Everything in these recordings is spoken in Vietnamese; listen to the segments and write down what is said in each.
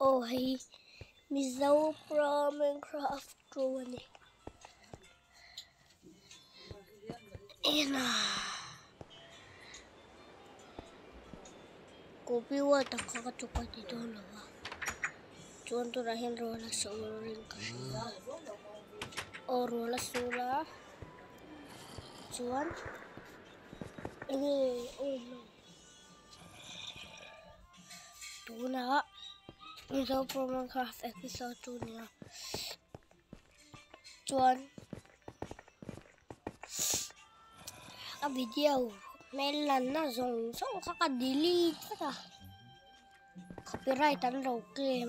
Oi, hay pro Minecraft true này. Ena kopi wa takaka tuka dito lawa chuan tu rahin rola sa ring ka o rola sula chuan ini oh no tuna Mizo Pro Minecraft episode 2 niya chuan a video may lần na kaka delete ka copyright ang raw claim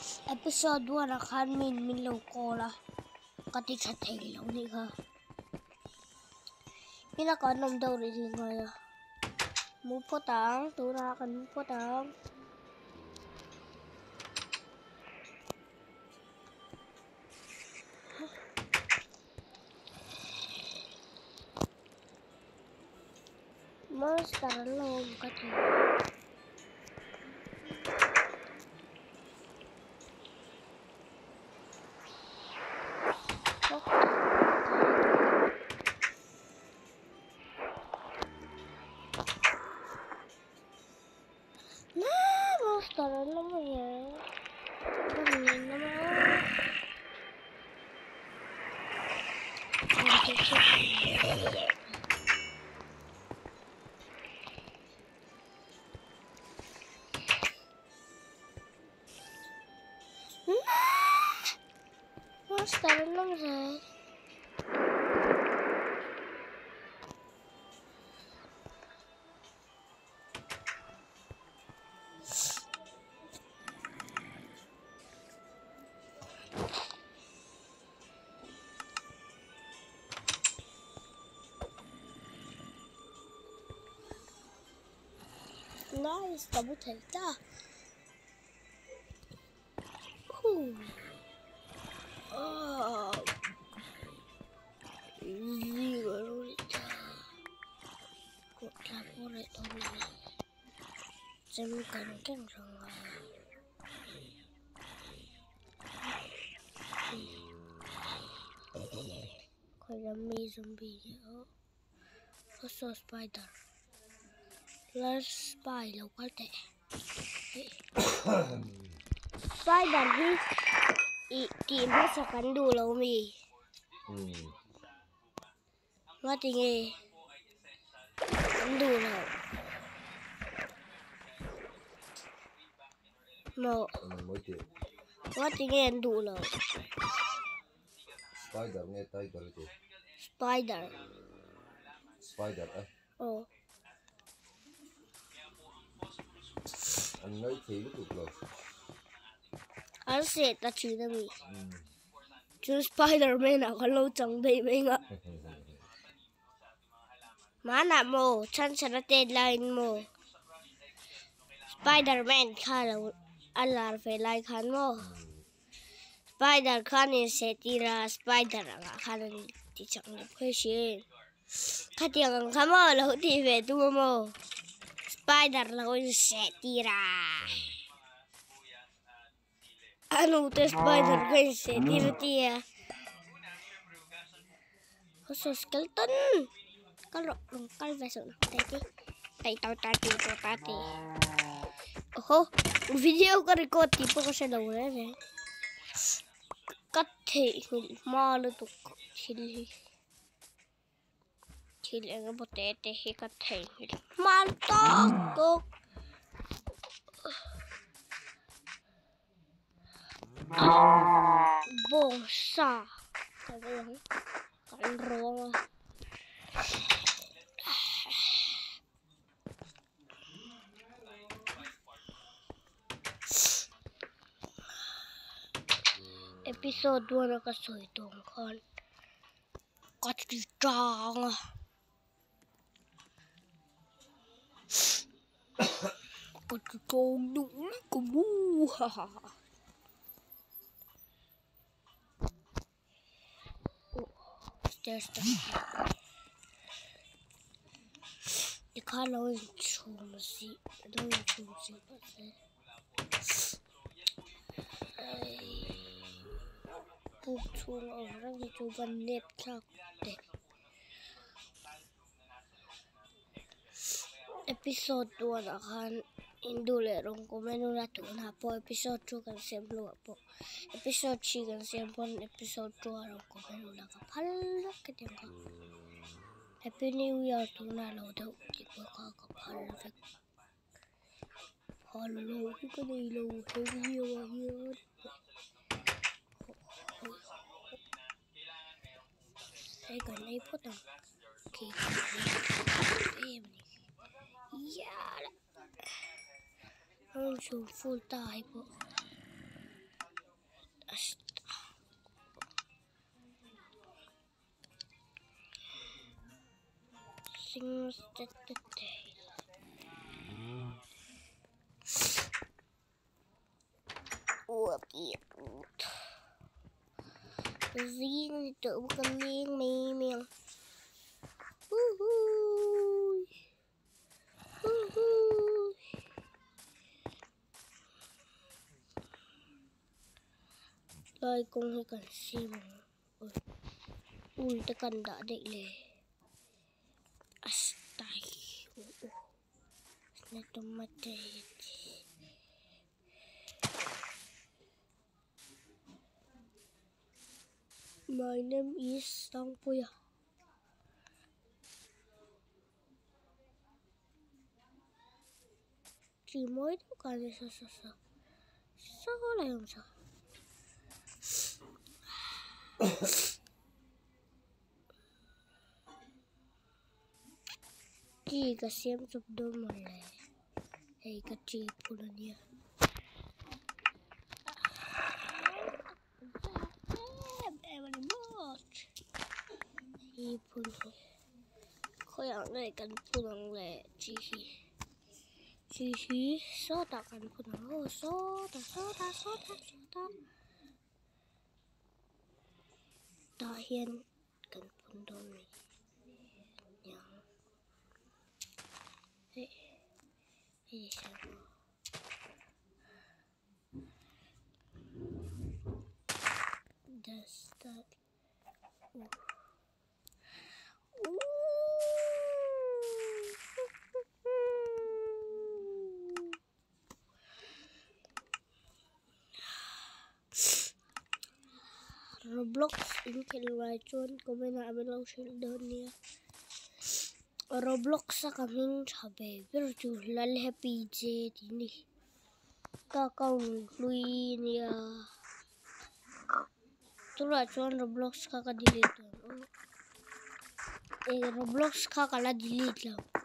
lại thì thế Ờ ka ka, ka reload hey vak lo ni tuna hiyan So, kada ilok kong Ugot cho cái không chiếc rồi record lại episode 2 to đi episode 1 là khan min min lâu cô là có tí thật thầy lâu đi ha mình là có nằm đâu để gì ngoài à mua phố táng tôi ra cần mua phố táng Monster lông cái gì Nah, monster lông nice double taker. Ooh. Oh. Kotlapore tole. Semukan kan jangan. Kau zombie zombie. Also spider. Spy lâu quá tệ. Spider hi i tìm hết sa cắn đủ lâu mì. Ừ Nga tingi. Cắn đủ lâu. Chịu nga tingi ăn đủ lâu. Spider nghe tay gọi gì Spider. Spider ấy Oh, Thì lúc được rồi anh sẽ ta chỉ mì. Ừ Chú Spider-Man nào có lâu chẳng đầy mấy ngạ. Má nạ mồ, chân sẽ ra tên line mồ. Spider-Man khá là anh là phải like khán mồ. Spider khán nên sẽ đi ra Spider là khán nên đi chẳng được xin. Khá tiếng ang khá mồ là hữu thị về tu mồ. Spider-Lau tira. Ah, anu, no, Spider-Gwen ah. se tira, hmm. tía. Ya. Oso skeleton. Kalau lengkal besok tadi. Ay, tau tadi, tau tadi. Oh, video carico tipo pokok se lo vuelve. Ya, teh malo tu sini. killen på det det hika tänkt. Maltako. Mm. Bossa. Jag vet inte. Kan rå. Episode 2 nakasuitong kon. Katigang. Katigang. con đủ lấy cùng bu There's the You can't always. I don't control the seat, that's it. Book tool of Rangi. episode 2 akan indulerong kumenu na to na po episode 2 kan siyempre po episode 3 kan siyempre episode 2 arong kumenu na kapalak kitang ka happy new year to na lo daw kipo ka kapalak hello ko na ilo happy new year Hey, got an apple down. Okay, okay. Damn. i'm so full tayo po. Asta. Sings the tail. Whoopie. Zing, ito, bukan ming, me. Woohoo! Đây cũng hơi cần sim. Ui ui ta cần đã định lề. astai na tomate My name is Sang Puya. Chỉ mới đâu cả này sao sao sao. Sao lại không sao? Дига, всем зуб дома. Эй, какие пулания. И пулания. ขาอยากได้กันพูนังแหละจีฮีจีฮีโซตากันพูนังโอ้โซตาโซตาโซตาโซา to hiên cần phun đô này nhang Hey, hey, just that? Ooh. Roblox يمكن nak كمان عملوا شيل دنيا Roblox kami sabi virtu lal happy jet ini. Kakau lui ya. Tulah cuman Roblox kakak delete. Eh Roblox kakak lah delete lah.